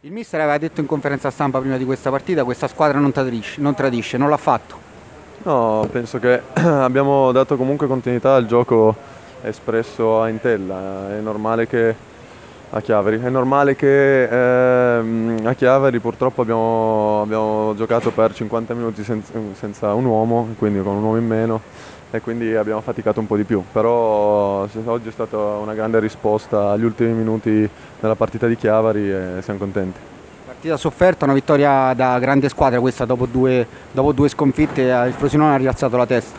Il mister aveva detto in conferenza stampa prima di questa partita questa squadra non tradisce, non, tradisce, non l'ha fatto. No, penso che abbiamo dato comunque continuità al gioco espresso a Intella. È normale che a Chiavari, è normale che eh, a Chiavari purtroppo abbiamo, abbiamo, giocato per 50 minuti senza, senza un uomo, quindi con un uomo in meno e quindi abbiamo faticato un po' di più, però oggi è stata una grande risposta agli ultimi minuti della partita di Chiavari e siamo contenti. Partita sofferta, una vittoria da grande squadra questa dopo due, dopo due sconfitte, il Frosinone ha rialzato la testa.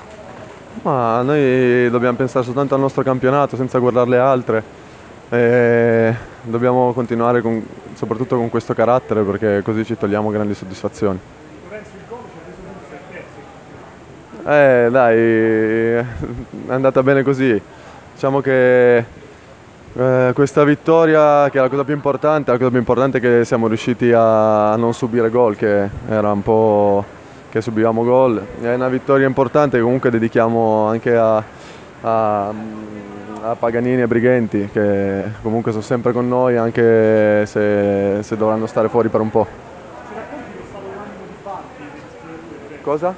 Ma noi dobbiamo pensare soltanto al nostro campionato senza guardare le altre. E dobbiamo continuare con, soprattutto con questo carattere perché così ci togliamo grandi soddisfazioni. Eh dai, è andata bene così. Diciamo che eh, questa vittoria, che è la cosa più importante, la cosa più importante è che siamo riusciti a non subire gol, che era un po' che subivamo gol. È una vittoria importante che comunque dedichiamo anche a, a, a Paganini e Brighenti, che comunque sono sempre con noi anche se, se dovranno stare fuori per un po'. Cosa?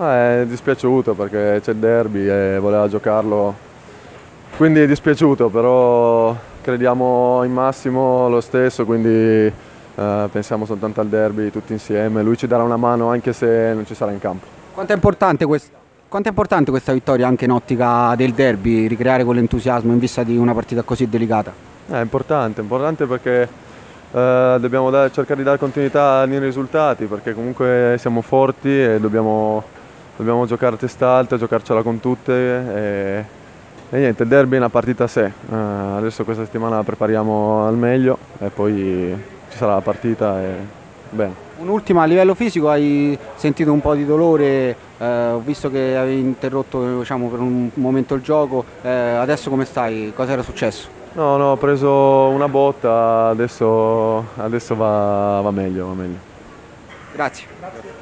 Eh, è dispiaciuto perché c'è il derby e voleva giocarlo, quindi è dispiaciuto, però crediamo in Massimo lo stesso, quindi eh, pensiamo soltanto al derby tutti insieme. Lui ci darà una mano anche se non ci sarà in campo. Quanto è importante, quest quanto è importante questa vittoria anche in ottica del derby, ricreare quell'entusiasmo in vista di una partita così delicata? È importante, è importante perché eh, dobbiamo dare, cercare di dare continuità nei risultati perché comunque siamo forti e dobbiamo dobbiamo giocare a testa alta, giocarcela con tutte e, e niente, il derby è una partita a sé, uh, adesso questa settimana la prepariamo al meglio e poi ci sarà la partita e bene. Un'ultima, a livello fisico hai sentito un po' di dolore, eh, visto che avevi interrotto diciamo, per un momento il gioco, eh, adesso come stai? Cosa era successo? No, no, ho preso una botta, adesso, adesso va, va meglio, va meglio. Grazie. Grazie.